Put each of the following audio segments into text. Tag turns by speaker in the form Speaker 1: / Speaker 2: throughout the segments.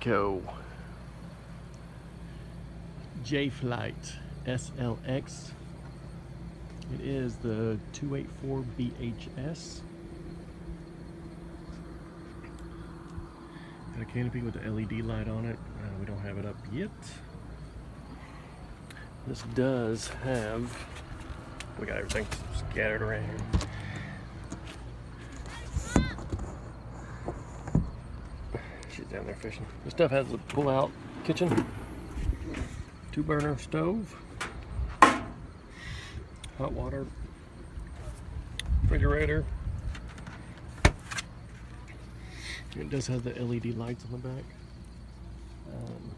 Speaker 1: Go. Jay Flight SLX. It is the 284 BHS. Got a canopy with the LED light on it. Uh, we don't have it up yet. This does have, we got everything scattered around Down there fishing. This stuff has a pull-out kitchen, two burner stove, hot water, refrigerator. It does have the LED lights on the back. Um,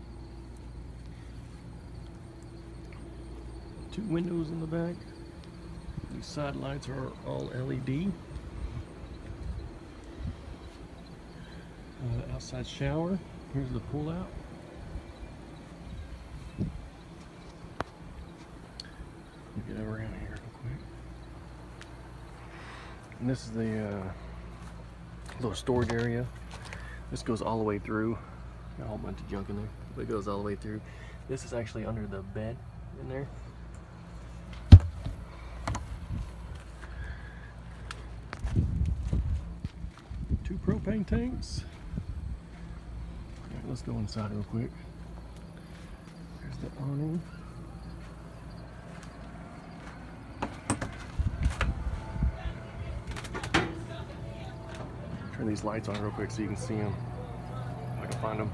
Speaker 1: two windows in the back. These side lights are all LED. Uh, outside shower. Here's the pull out. Get over around here real quick. And this is the uh, little storage area. This goes all the way through. Got a whole bunch of junk in there, but it goes all the way through. This is actually under the bed in there. Two propane tanks. Let's go inside real quick. There's the awning. Turn these lights on real quick so you can see them. I can find them.